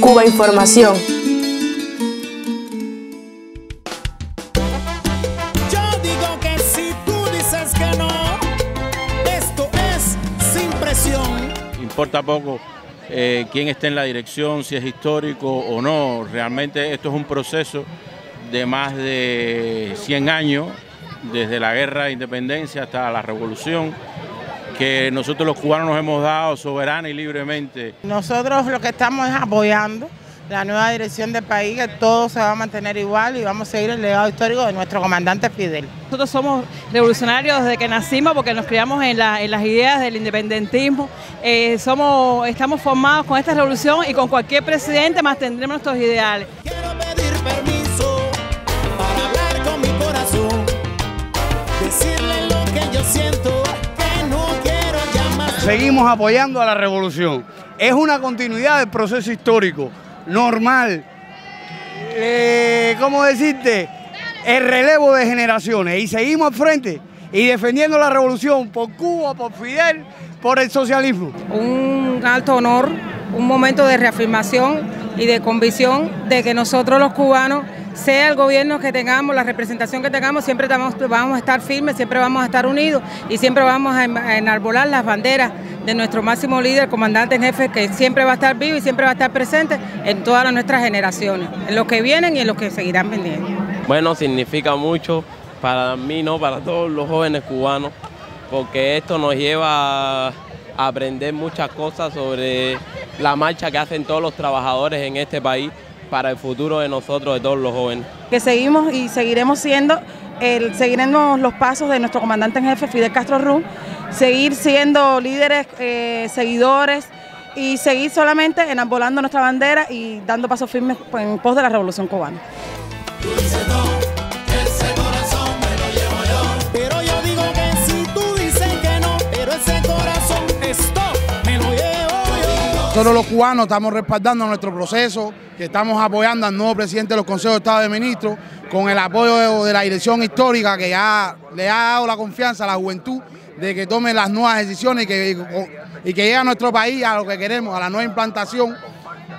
Cuba Información. Yo digo que si tú dices que no, esto es sin presión. Importa poco eh, quién esté en la dirección, si es histórico o no. Realmente esto es un proceso de más de 100 años, desde la guerra de independencia hasta la revolución, que nosotros los cubanos nos hemos dado soberana y libremente. Nosotros lo que estamos es apoyando la nueva dirección del país, que todo se va a mantener igual y vamos a seguir el legado histórico de nuestro comandante Fidel. Nosotros somos revolucionarios desde que nacimos porque nos criamos en, la, en las ideas del independentismo. Eh, somos, estamos formados con esta revolución y con cualquier presidente mantendremos nuestros ideales. Quiero pedir permiso para hablar con mi corazón, decirle lo que yo siento, Seguimos apoyando a la revolución. Es una continuidad del proceso histórico, normal. Eh, ¿Cómo decirte? El relevo de generaciones. Y seguimos al frente y defendiendo la revolución por Cuba, por Fidel, por el socialismo. Un alto honor, un momento de reafirmación y de convicción de que nosotros los cubanos, sea el gobierno que tengamos, la representación que tengamos, siempre vamos, a estar firmes, siempre vamos a estar unidos y siempre vamos a en- a enarbolar las banderas de nuestro máximo líder, comandante en jefe, que siempre va a estar vivo y siempre va a estar presente en todas nuestras generaciones, en los que vienen y en los que seguirán viniendo. Bueno, significa mucho para mí, no, para todos los jóvenes cubanos, porque esto nos lleva a aprender muchas cosas sobre la marcha que hacen todos los trabajadores en este país para el futuro de nosotros, de todos los jóvenes. que seguimos y seguiremos siendo, el, seguiremos los pasos de nuestro comandante en jefe Fidel Castro Ruz, seguir siendo líderes, eh, seguidores y seguir solamente enambolando nuestra bandera y dando pasos firmes en pos de la revolución cubana. Nosotros los cubanos estamos respaldando nuestro proceso, que estamos apoyando al nuevo presidente de los consejos de Estado de Ministros, con el apoyo de, la dirección histórica que ya le ha dado la confianza a la juventud de que tome las nuevas decisiones y que, y que llegue a nuestro país a lo que queremos, a la nueva implantación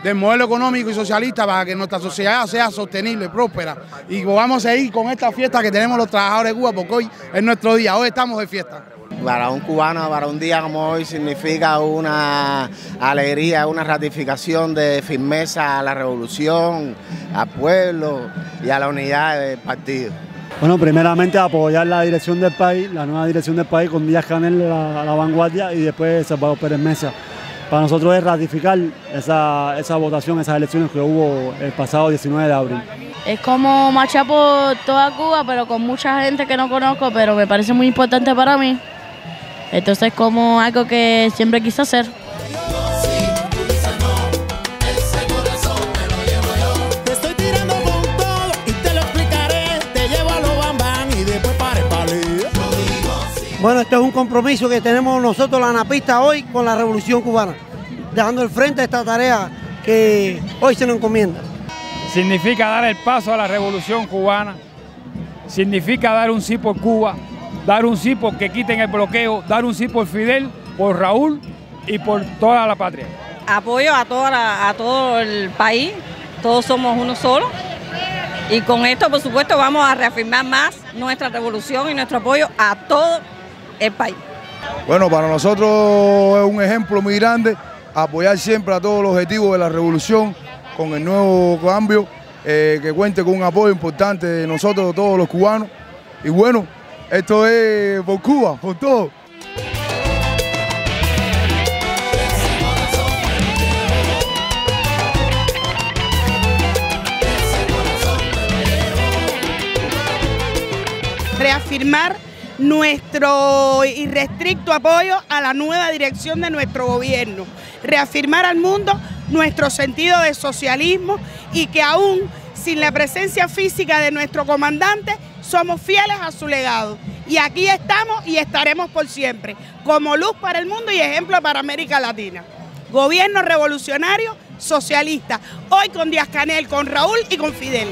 del modelo económico y socialista para que nuestra sociedad sea sostenible, próspera y podamos seguir con esta fiesta que tenemos los trabajadores de Cuba porque hoy es nuestro día, hoy estamos de fiesta. Para un cubano, para un día como hoy, significa una alegría, una ratificación de firmeza a la revolución, al pueblo y a la unidad del partido. Bueno, primeramente apoyar la dirección del país, la nueva dirección del país con Díaz Canel a la, vanguardia y después Salvador Pérez Mesa. Para nosotros es ratificar esa, esa votación, esas elecciones que hubo el pasado 19 de abril. Es como marchar por toda Cuba, pero con mucha gente que no conozco, pero me parece muy importante para mí. Entonces como algo que siempre quise hacer. Te estoy tirando con todo y te lo explicaré. Te llevo a los bambán y después para el palé. Bueno, este es un compromiso que tenemos nosotros, la anapista, hoy con la revolución cubana, dejando el frente a esta tarea que hoy se nos encomienda. Significa dar el paso a la revolución cubana, significa dar un sí por Cuba, dar un sí por que quiten el bloqueo, dar un sí por Fidel, por Raúl y por toda la patria. Apoyo a, toda la- a todo el país, todos somos uno solo. Y con esto, por supuesto, vamos a reafirmar más nuestra revolución y nuestro apoyo a todo el país. Bueno, para nosotros es un ejemplo muy grande apoyar siempre a todos los objetivos de la revolución con el nuevo cambio, eh, que cuente con un apoyo importante de nosotros, todos los cubanos. Y bueno, esto es por Cuba, por todo. reafirmar nuestro irrestricto apoyo a la nueva dirección de nuestro gobierno, reafirmar al mundo nuestro sentido de socialismo y que aún sin la presencia física de nuestro comandante somos fieles a su legado. Y aquí estamos y estaremos por siempre, como luz para el mundo y ejemplo para América Latina. Gobierno revolucionario socialista, hoy con Díaz Canel, con Raúl y con Fidel.